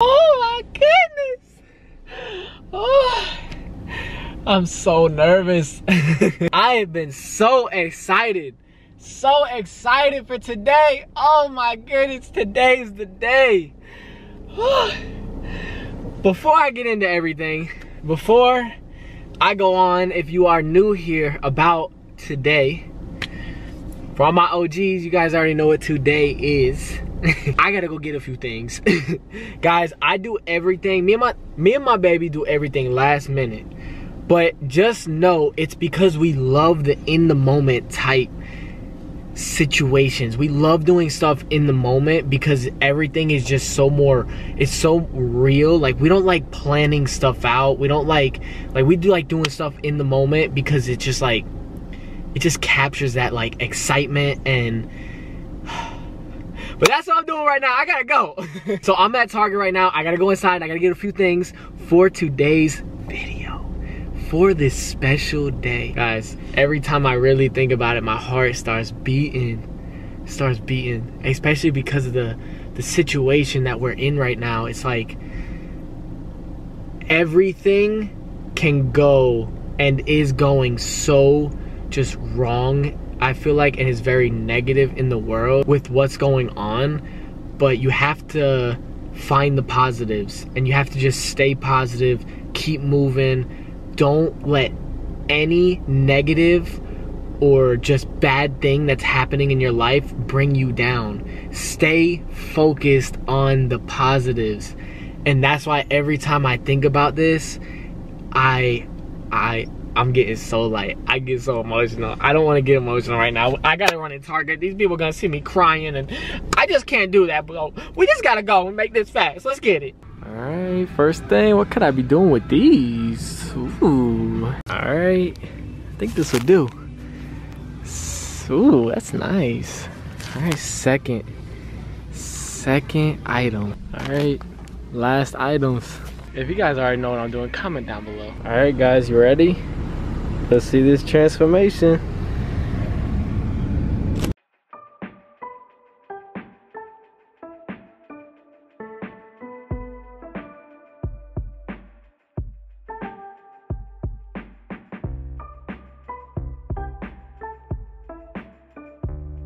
Oh my goodness. Oh, I'm so nervous. I have been so excited. So excited for today. Oh my goodness, today's the day. Before I get into everything, before I go on, if you are new here about today, for all my OGs, you guys already know what today is. I gotta go get a few things. Guys, I do everything. Me and my me and my baby do everything last minute. But just know it's because we love the in the moment type situations. We love doing stuff in the moment because everything is just so more it's so real. Like we don't like planning stuff out. We don't like like we do like doing stuff in the moment because it's just like it just captures that like excitement and but that's what I'm doing right now. I gotta go. so I'm at Target right now. I gotta go inside. I gotta get a few things for today's video. For this special day. Guys, every time I really think about it, my heart starts beating. Starts beating. Especially because of the, the situation that we're in right now. It's like everything can go and is going so just wrong I feel like it is very negative in the world with what's going on, but you have to find the positives and you have to just stay positive, keep moving. Don't let any negative or just bad thing that's happening in your life bring you down. Stay focused on the positives. And that's why every time I think about this, I I I'm getting so like I get so emotional. I don't want to get emotional right now. I gotta run in Target. These people gonna see me crying, and I just can't do that, bro. We just gotta go and make this fast. Let's get it. All right, first thing, what could I be doing with these? Ooh. All right, I think this will do. Ooh, that's nice. All right, second, second item. All right, last items. If you guys already know what I'm doing, comment down below. All right, guys, you ready? Let's see this transformation.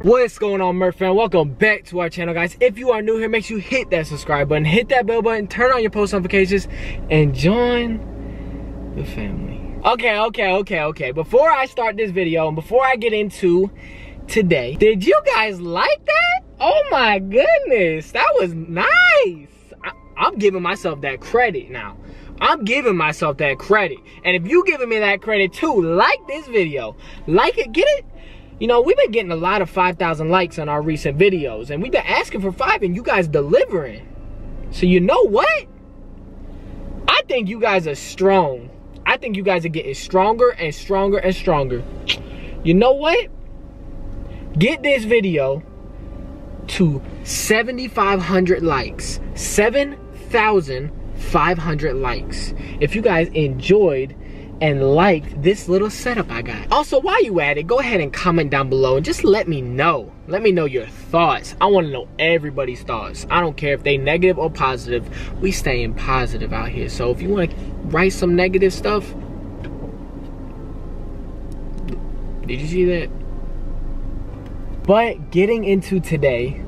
What's going on MRK fam? Welcome back to our channel guys. If you are new here, make sure you hit that subscribe button, hit that bell button, turn on your post notifications, and join the family. Okay, okay, okay, okay. Before I start this video and before I get into today, did you guys like that? Oh my goodness, that was nice. I, I'm giving myself that credit now. I'm giving myself that credit. And if you giving me that credit too, like this video. Like it, get it? You know, we've been getting a lot of 5,000 likes on our recent videos. And we've been asking for five and you guys delivering. So you know what? I think you guys are strong. I think you guys are getting stronger and stronger and stronger. You know what? Get this video to 7,500 likes. 7,500 likes. If you guys enjoyed and liked this little setup I got. Also, while you at it, go ahead and comment down below and just let me know. Let me know your thoughts. I want to know everybody's thoughts. I don't care if they negative or positive. We staying positive out here. So if you want to write some negative stuff, did you see that? But getting into today,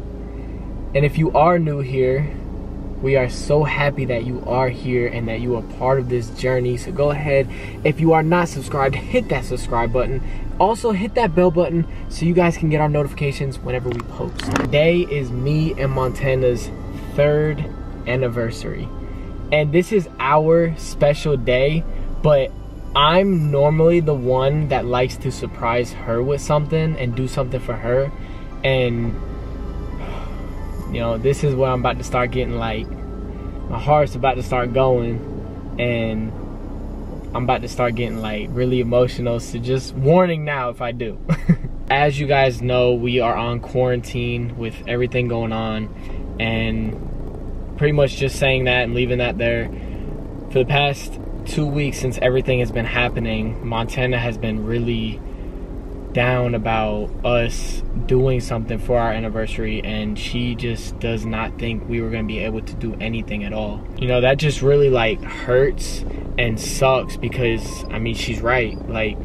and if you are new here, we are so happy that you are here and that you are part of this journey. So go ahead, if you are not subscribed, hit that subscribe button. Also hit that bell button so you guys can get our notifications whenever we post. Today is me and Montana's third anniversary. And this is our special day, but I'm normally the one that likes to surprise her with something and do something for her. And you know, this is where I'm about to start getting like, my heart's about to start going, and I'm about to start getting like really emotional. So just warning now if I do. As you guys know, we are on quarantine with everything going on, and pretty much just saying that and leaving that there. For the past two weeks since everything has been happening, Montana has been really down about us doing something for our anniversary and she just does not think we were going to be able to do anything at all. You know, that just really like hurts and sucks because I mean, she's right. Like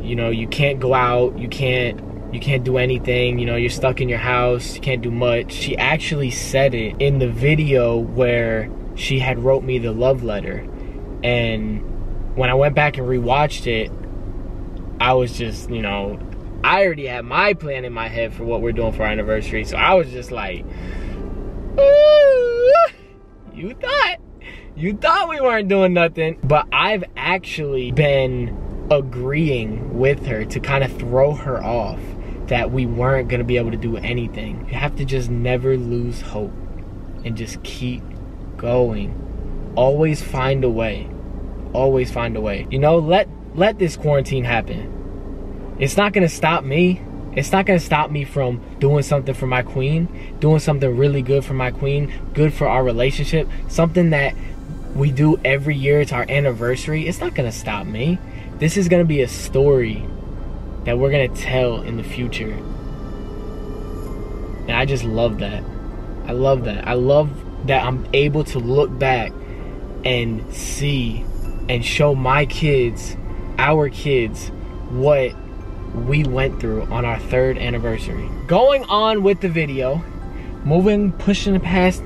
you know, you can't go out, you can't you can't do anything, you know, you're stuck in your house, you can't do much. She actually said it in the video where she had wrote me the love letter. And when I went back and rewatched it, I was just, you know, I already had my plan in my head for what we're doing for our anniversary. So I was just like, you thought, you thought we weren't doing nothing. But I've actually been agreeing with her to kind of throw her off that we weren't going to be able to do anything. You have to just never lose hope and just keep going. Always find a way. Always find a way. You know, let let this quarantine happen. It's not to stop me. It's not to stop me from doing something for my queen, doing something really good for my queen, good for our relationship, something that we do every year. It's our anniversary. It's not to stop me. This is to be a story that we're gonna tell in the future. And I just love that. I love that. I love that I'm able to look back and see and show my kids, our kids, what we went through on our third anniversary. Going on with the video, moving, pushing past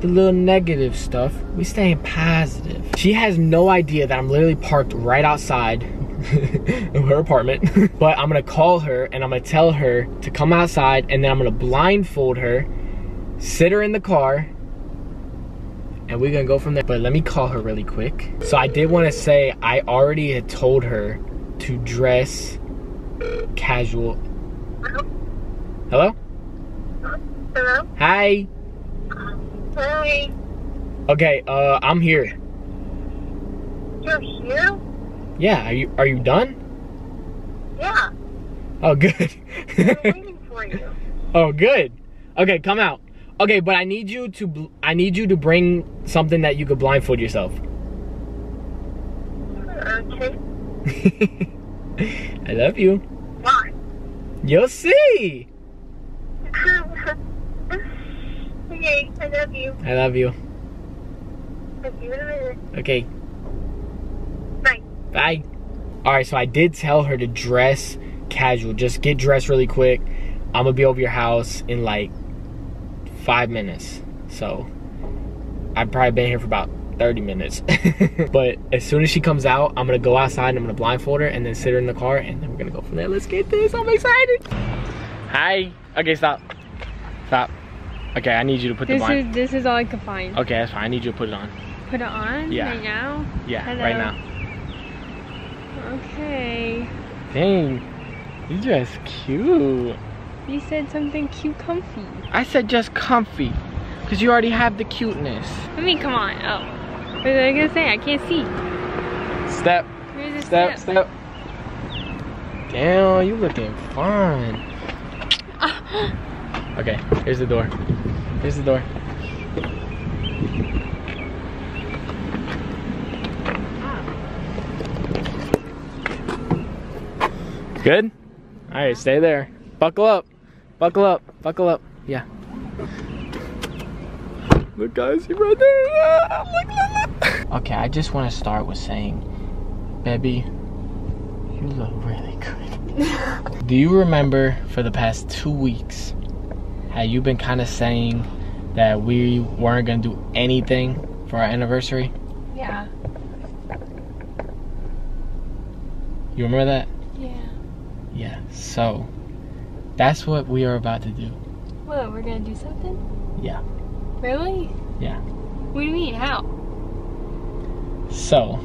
the little negative stuff, we staying positive. She has no idea that I'm literally parked right outside her apartment. but I'm gonna call her and I'm gonna tell her to come outside and then I'm gonna blindfold her, sit her in the car, and we're gonna go from there. But let me call her really quick. So I did wanna say I already had told her to dress casual. Hello? Hello? Hi. Hi. Okay, uh, I'm here. You're here? Yeah, are you are you done? Yeah. Oh, good. I'm waiting for you. oh, good. Okay, come out. Okay, but I need you to bl- I need you to bring something that you could blindfold yourself. Okay. I love you. Why? You'll see. okay, I love you. I love you. I'll see you in a minute. Okay, Bye. bye. All right, so I did tell her to dress casual. Just get dressed really quick. I'm gonna be over your house in like five minutes. So I've probably been here for about 30 minutes. but as soon as she comes out, I'm gonna go outside and I'm gonna blindfold her and then sit her in the car and then we're gonna go from there. Let's get this. I'm excited. Hi. Okay, stop. Stop. Okay, I need you to put the This blind. is this is all I could find. Okay, that's fine. I need you to put it on. Put it on Yeah. right now. Yeah, Hello. right now. Okay. Dang, you dress cute. You said something cute, comfy. I said just comfy, because you already have the cuteness. I mean, come on. Oh, what was I gonna say? I can't see. Step, step, step? step. Damn, you looking fine. Okay, here's the door. Here's the door. Good? Alright, stay there. Buckle up. Buckle up. Buckle up. Yeah. Look guys, he's right there. Ah, Look, look, look. Okay, I just want to start with saying, baby, you look really good. Do you remember for the past two weeks how you've been kind of saying that we weren't gonna do anything for our anniversary? Yeah. You remember that? Yeah. Yeah. So that's what we are about to do. What? We're gonna do something? Yeah. Really? Yeah. What do you mean? How? So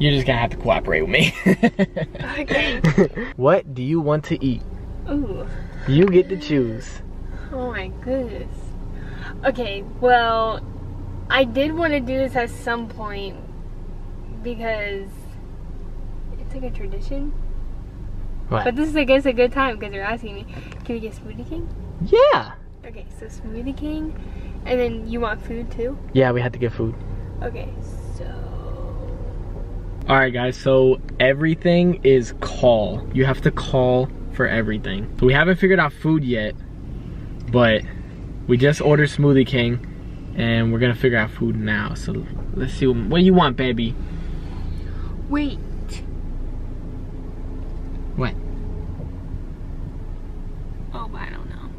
you're just gonna have to cooperate with me. Okay. what do you want to eat? Ooh. You get to choose. Oh my goodness. Okay, well, I did want to do this at some point because it's like a tradition. What? But this is, I guess, a good time because you're asking me. Can we get Smoothie King? Yeah. Okay, so Smoothie King, and then you want food too? Yeah, we had to get food. Okay, so All right, guys, so everything is call. You have to call for everything. So we haven't figured out food yet, but we just ordered Smoothie King and we're gonna figure out food now. So let's see, what, what do you want, baby? Wait. What? Oh, I don't know.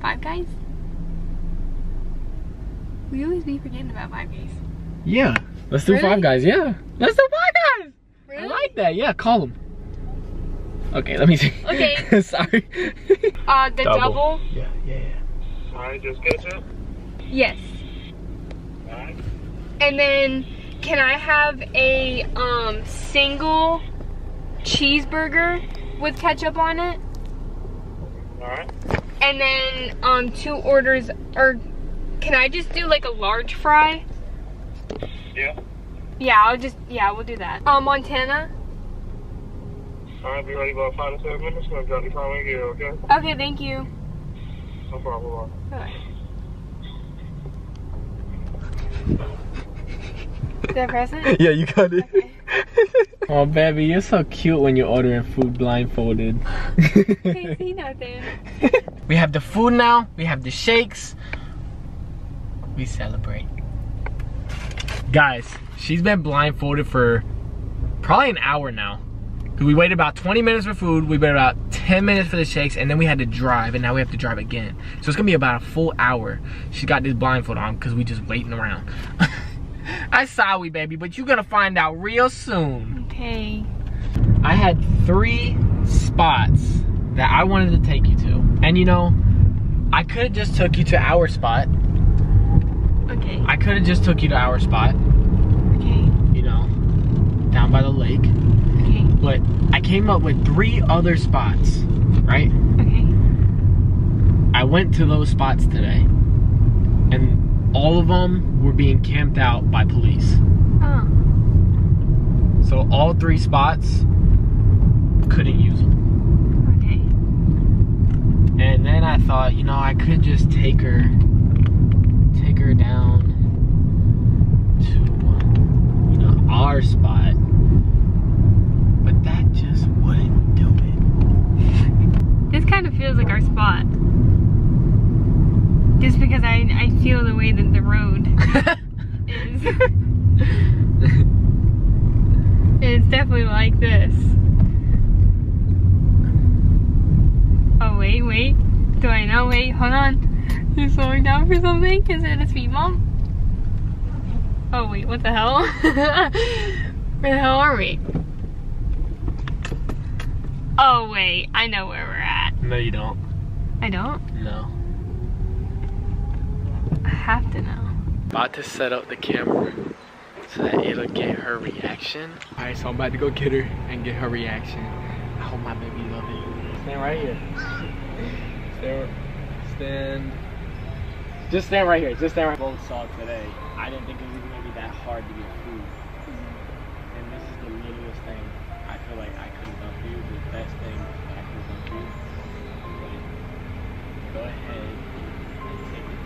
Five Guys? We always be forgetting about Five Guys. Yeah, let's do Really? Five Guys, yeah. Let's do Five Guys! I like that, yeah, call them. Okay, let me see. Okay. Sorry. Uh, the double? Yeah, yeah, yeah. Alright, just ketchup. Yes. Alright. And then, can I have a um single cheeseburger with ketchup on it? Alright. And then um two orders or can I just do like a large fry? Yeah. Yeah, I'll just yeah, we'll do that. Um Montana? Alright, be ready about five to seven minutes. Gonna drop the phone in here, okay? Okay, thank you. No problem. Bye. Did I press it? Yeah, you got it. Oh, baby, you're so cute when you're ordering food blindfolded. Can't see nothing. we have the food now. We have the shakes. We celebrate. Guys, she's been blindfolded for probably an hour now. We waited about 20 minutes for food. We waited about 10 minutes for the shakes, and then we had to drive, and now we have to drive again. So it's gonna be about a full hour. She's got this blindfold on because we just waiting around. I sorry, baby, but you're gonna find out real soon. Okay. I had three spots that I wanted to take you to. And you know, I could have just took you to our spot. Okay. I could have just took you to our spot, Okay. you know, down by the lake. Okay. But I came up with three other spots, right? Okay. I went to those spots today. All of them were being camped out by police. Oh. So all three spots couldn't use them. Okay. And then I thought, you know, I could just take her, take her down to, you know, our spot. But that just wouldn't do it. This kind of feels like our spot. Just because I I feel the way that the road is. it's definitely like this. Oh wait, wait. Do I know? Wait, hold on. You're slowing down for something? Is it a speed bump? Oh wait, what the hell? Where the hell are we? Oh wait, I know where we're at. no, you don't. I don't. No. I have to know. About to set up the camera so that it'll get her reaction. All right, so I'm about to go get her and get her reaction. I hope my baby love it. Stand right here. Stand, stand. Just stand right here. Just stand right. Both saw today. I didn't think it was gonna be that hard to get food. And this is the littlest thing I feel like I could have done for you. The best thing I could have done for you. But go ahead and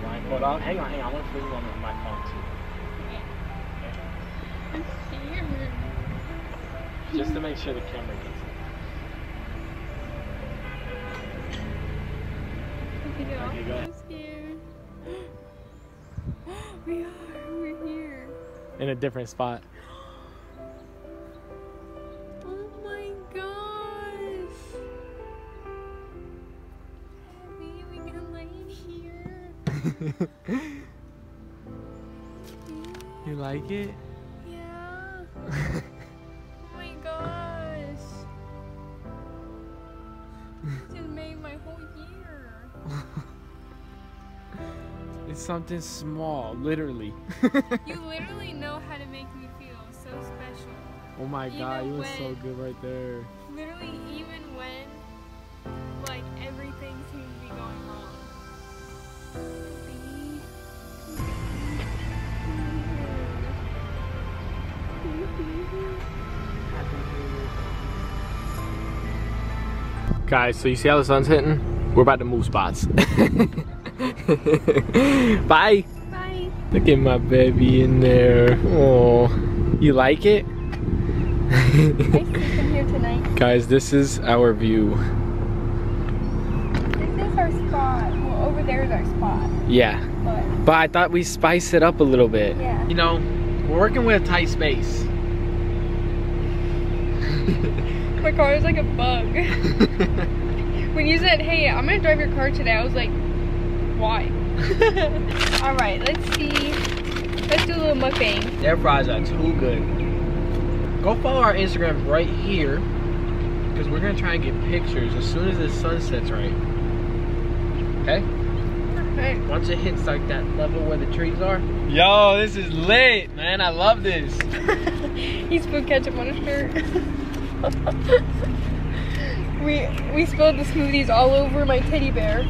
take the blindfold off. Hang on, hang on. I want to film you on my phone too. I'm scared. Just to make sure the camera gets it. Okay, go. Okay, go. I'm scared. we are. We're here. In a different spot. You like it? Yeah. Oh my gosh. Just made my whole year. it's something small, literally. You literally know how to make me feel so special. oh my god, you look so good right there. Literally, Guys, so you see how the sun's hitting? We're about to move spots. Bye. Bye. Look at my baby in there. Oh, you like it? I sleep in here tonight. Guys, this is our view. This is our spot. Well, over there is our spot. Yeah, But but I thought we spice it up a little bit. Yeah. You know, we're working with a tight space. my car is like a bug. when you said, "Hey, I'm gonna drive your car today," I was like, "Why?" All right, let's see. Let's do a little mukbang. Their fries are too good. Go follow our Instagram right here. Because we're gonna try and get pictures as soon as the sun sets right. Okay? Hey, Once it hits like that level where the trees are. Yo, this is lit, man. I love this. he spilled ketchup on his shirt. we we spilled the smoothies all over my teddy bear.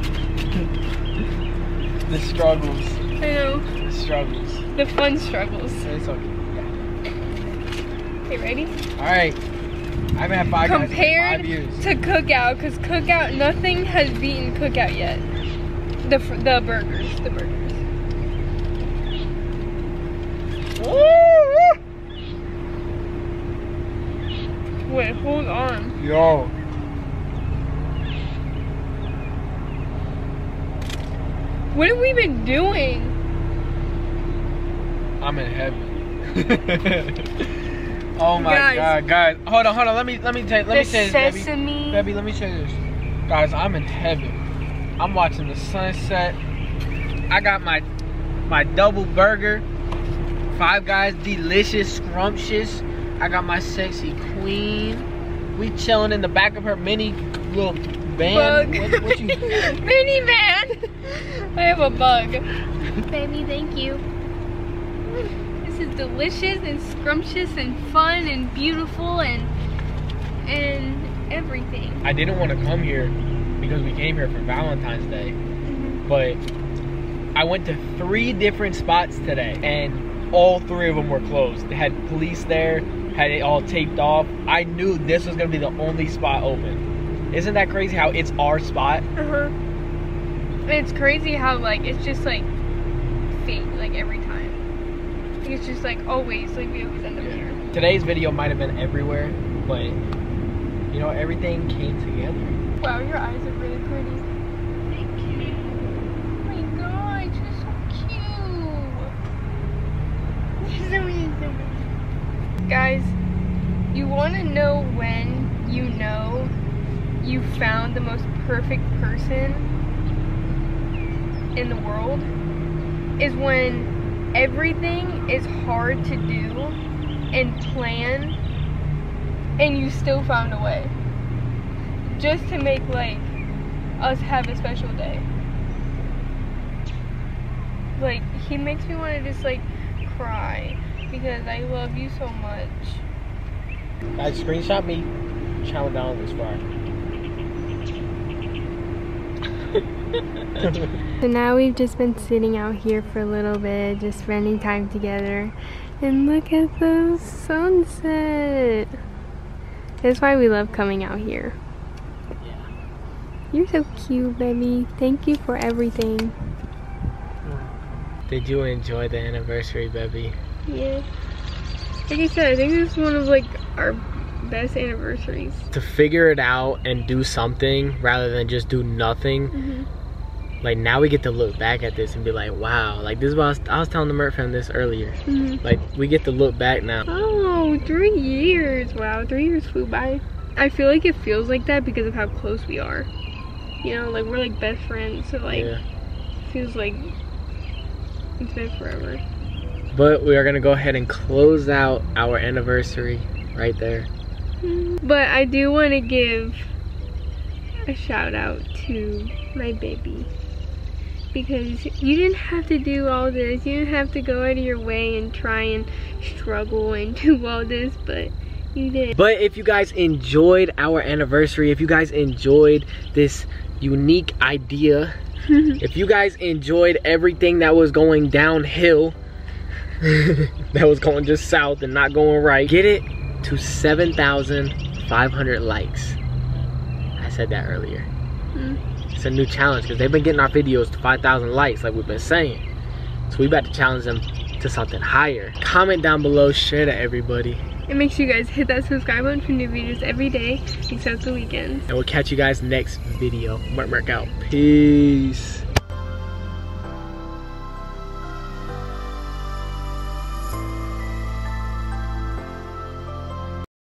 The struggles. I know The struggles. the fun struggles. It's okay. Okay, ready? Alright. I haven't had five Compared to Cookout, because Cookout, nothing has beaten Cookout yet. The the burgers, the burgers. Wait, hold on. Yo. What have we been doing? I'm in heaven. oh my Guys. god, guys. Hold on, hold on. Let me let me take let me the say this, baby. Baby, let me say this. Guys, I'm in heaven. I'm watching the sunset. I got my my double burger. Five guys, delicious, scrumptious. I got my sexy queen. We chilling in the back of her mini little van. Bug. What, what you Minivan. I have a bug. Baby, thank you. This is delicious and scrumptious and fun and beautiful and and everything. I didn't want to come here because we came here for Valentine's Day. Mm-hmm. But I went to three different spots today and all three of them were closed. They had police there, had it all taped off. I knew this was gonna be the only spot open. Isn't that crazy how it's our spot? Uh-huh. It's crazy how like it's just like fate like every time. It's just like always like we always end up here. Today's video might have been everywhere, but you know, everything came together. Wow, your eyes are really pretty. Thank you. Oh my gosh, you're so cute. You're so handsome. Guys, you want to know when you know you found the most perfect person in the world? Is when everything is hard to do and plan and you still found a way. Just to make like us have a special day. Like he makes me want to just like cry because I love you so much. Guys, screenshot me chowing down this far. So now we've just been sitting out here for a little bit, just spending time together. And look at the sunset. That's why we love coming out here. Yeah. You're so cute, baby. Thank you for everything. Did you enjoy the anniversary, baby? Yeah. Like I said, I think this is one of like our best anniversaries. To figure it out and do something rather than just do nothing. Mhm. Like now we get to look back at this and be like, wow, like this is what I was, I was telling the MRK fam this earlier. Mhm. Like we get to look back now. Oh, three years. Wow, three years flew by. I feel like it feels like that because of how close we are. You know, like we're like best friends, so like Yeah. feels like it's been forever. But we are gonna go ahead and close out our anniversary right there. But I do want to give a shout out to my baby. Because you didn't have to do all this. You didn't have to go out of your way and try and struggle and do all this, but you did. But if you guys enjoyed our anniversary, if you guys enjoyed this unique idea, if you guys enjoyed everything that was going downhill, that was going just south and not going right, get it to 7,500 likes. I said that earlier. Mm. It's a new challenge because they've been getting our videos to 5,000 likes like we've been saying. So we about to challenge them to something higher. Comment down below, share to everybody. And make sure you guys hit that subscribe button for new videos every day, except the weekends. And we'll catch you guys next video. Mark, mark out. Peace.